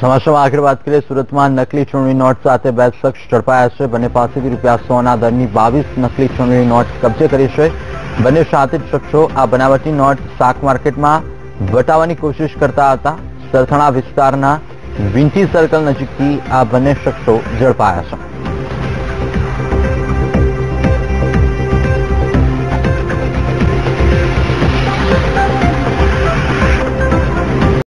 સમાચારમાં આગળ વાત કરીએ, સુરતમાં નકલી ચૂંટણી નોટ સાથે બે શખ્સ ઝડપાયા છે. બંને પાસેથી રૂપિયા સોના દરની બાવીસ નકલી ચૂંટણી નોટ કબજે કરી છે. બંને સાથે શખ્સો આ બનાવટી નોટ શાક માર્કેટમાં વટાવવાની કોશિશ કરતા હતા. સરથાણા વિસ્તારના વિંટી સર્કલ નજીકથી આ બંને શખ્સો ઝડપાયા છે.